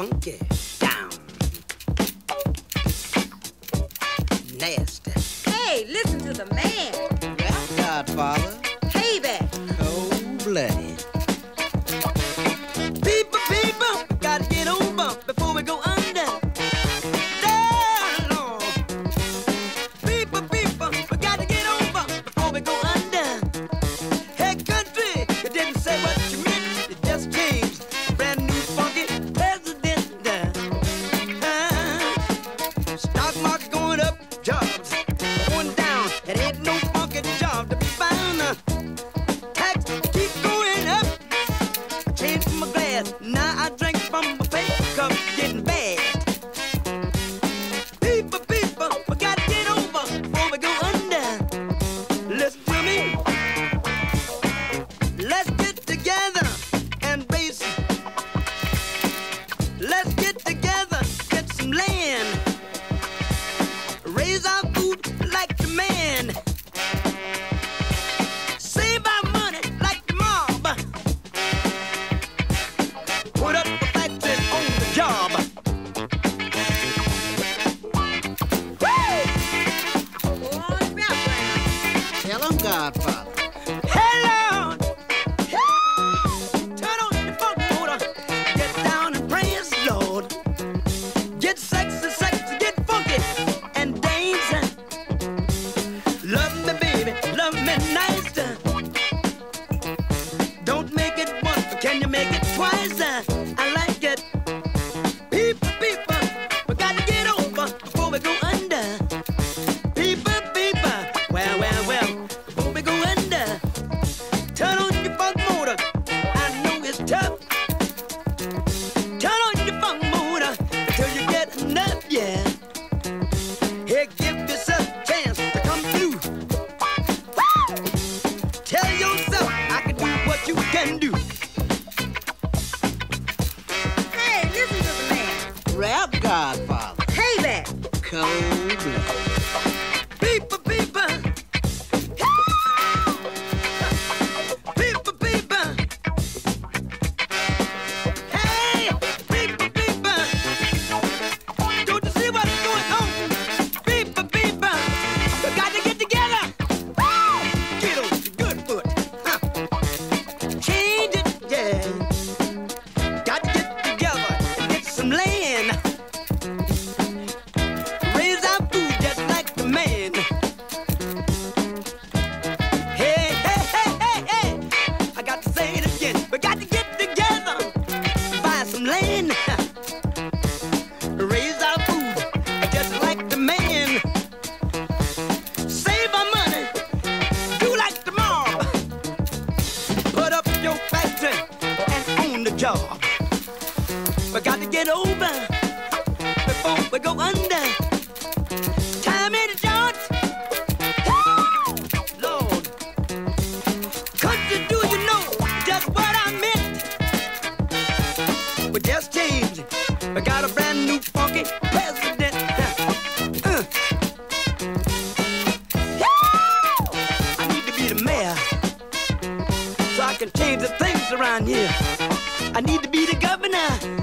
funky down. Nasty. Hey, listen to the man. Godfather. like the man. Save our money like the mob. Put up the the job. Tell him, Godfather. rap godfather. Payback. Cold. We got to get over before we go under. Time is a Ah, Lord, couldn't do you know just what I meant? We just changed. We got a brand new funky president. Uh. Ah, I need to be the mayor so I can change the things around here. I need to be the governor.